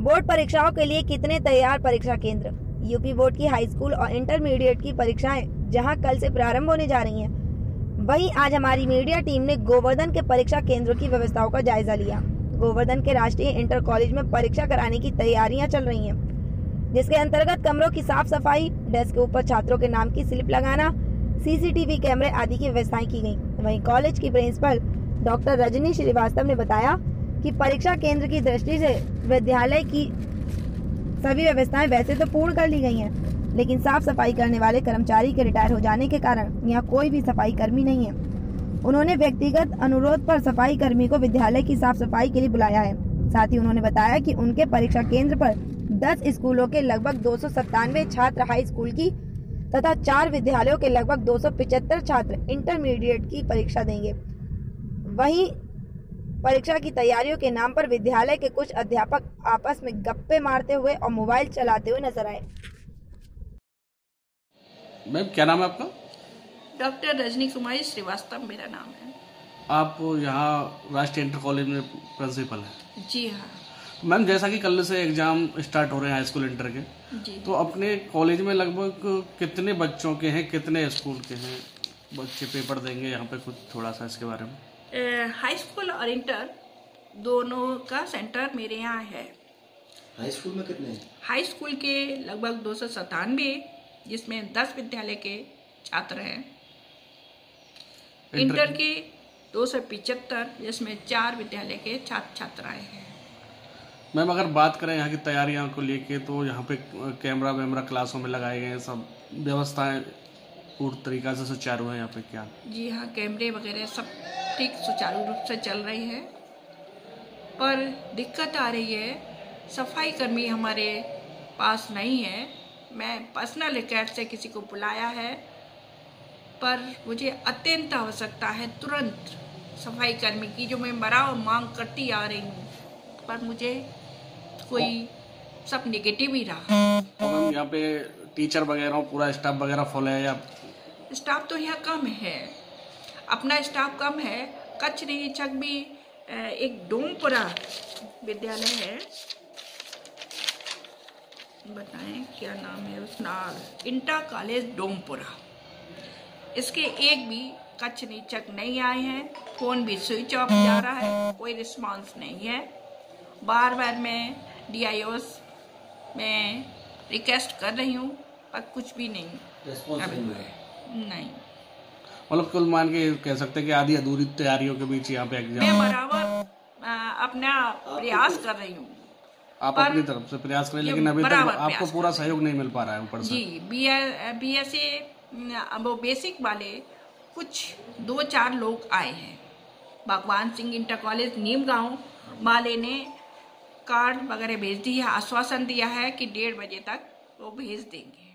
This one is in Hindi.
बोर्ड परीक्षाओं के लिए कितने तैयार परीक्षा केंद्र? यूपी बोर्ड की हाई स्कूल और इंटरमीडिएट की परीक्षाएँ, जहाँ कल से प्रारंभ होने जा रही हैं। वहीं आज हमारी मीडिया टीम ने गोवर्धन के परीक्षा केंद्रों की व्यवस्थाओं का जायजा लिया। गोवर्धन के राष्ट्रीय इंटर कॉलेज में परीक्षा कराने की तैयारियाँ चल रही हैं। जिसके अंतर्गत कमरों की साफ़ सफ़ाई, डेस्क के ऊपर छात्रों के नाम की स्लिप लगाना, सीसीटीवी कैमरे आदि की व्यवस्थाएँ की गई। वहीं कॉलेज की प्रिंसिपल डॉक्टर रजनी श्रीवास्तव ने बताया कि परीक्षा केंद्र की दृष्टि से विद्यालय की सभी व्यवस्थाएँ वैसे तो पूर्ण कर ली गई हैं, लेकिन साफ़ सफ़ाई करने वाले कर्मचारी के रिटायर हो जाने के कारण यहाँ कोई भी सफ़ाई कर्मी नहीं है। उन्होंने व्यक्तिगत अनुरोध पर सफ़ाई कर्मी को विद्यालय की साफ़ सफ़ाई के लिए बुलाया है। साथ ही उन्होंने बताया कि उनके परीक्षा केंद्र पर 10 स्कूलों के लगभग दो सौ सत्तानवे छात्र हाई स्कूल की तथा चार विद्यालयों के लगभग 275 छात्र इंटरमीडिएट की परीक्षा देंगे। वहीं परीक्षा की तैयारियों के नाम पर विद्यालय के कुछ अध्यापक आपस में गप्पे मारते हुए और मोबाइल चलाते हुए नज़र आए। मैम क्या नाम है आपका? डॉक्टर रजनी कुमारी श्रीवास्तव मेरा नाम है। आप यहाँ राष्ट्रीय इंटर कॉलेज में प्रिंसिपल हैं। जी हाँ। मैम जैसा कि कल से एग्ज़ाम स्टार्ट हो रहे हैं हाई स्कूल इंटर के जी। तो अपने कॉलेज में लगभग कितने बच्चों के हैं कितने स्कूल के हैं? बच्चे पेपर देंगे यहाँ पे कुछ थोड़ा सा इसके बारे में। हाई स्कूल और इंटर दोनों का सेंटर मेरे यहाँ है। हाई स्कूल में कितने हैं? हाई स्कूल के लगभग दो सौ सतानवे जिसमें दस विद्यालय के छात्र हैं। इंटर के दो सौ पिचहत्तर जिसमें चार विद्यालय के छात्र छात्राएँ हैं। मैम अगर बात करें यहाँ की तैयारियों को लेके तो यहाँ पे कैमरा वैमरा क्लासों में लगाए गए हैं सब व्यवस्थाएँ पूर्ण तरीका से सुचारू है यहाँ पे क्या? जी हाँ कैमरे वगैरह सब ठीक सुचारू रूप से चल रही है। पर दिक्कत आ रही है सफ़ाई कर्मी हमारे पास नहीं है। मैं पर्सनल रिकैट से किसी को बुलाया है पर मुझे अत्यंत आवश्यकता है तुरंत सफ़ाई कर्मी की जो मैं बराबर मांग करती आ रही हूँ। पर मुझे कोई सब निगेटिव ही रहा। और मैम यहाँ पे टीचर वगैरह पूरा स्टाफ वगैरह फुल है या स्टाफ तो यहाँ कम है। अपना स्टाफ कम है। निरीक्षक भी एक डोमपुरा विद्यालय है। बताएँ क्या नाम है उस नाम इंटर कॉलेज डोमपुरा इसके एक भी कच्छ निरीक्षक नहीं आए हैं। फ़ोन भी स्विच ऑफ़ जा रहा है। कोई रिस्पांस नहीं है। बार बार मैं डी में रिक्वेस्ट कर रही हूँ पर कुछ भी नहीं। अभी- नहीं। मतलब कुल मान के कह सकते हैं कि आधी अधूरी तैयारियों के बीच यहाँ पे मैं बराबर अपना प्रयास कर रही हूँ। आप पर- अपनी तरफ़ से प्रयास करें ये लेकिन अभी तक आपको पूरा सहयोग नहीं मिल पा रहा है ऊपर से। G B B S A वो बेसिक वाले कुछ दो चार लोग आए हैं। भगवान सिंह इंटर कॉलेज नीम गाँव वाले ने कार्ड वगैरह भेज दिया आश्वासन दिया है कि डेढ़ बजे तक वो भेज देंगे।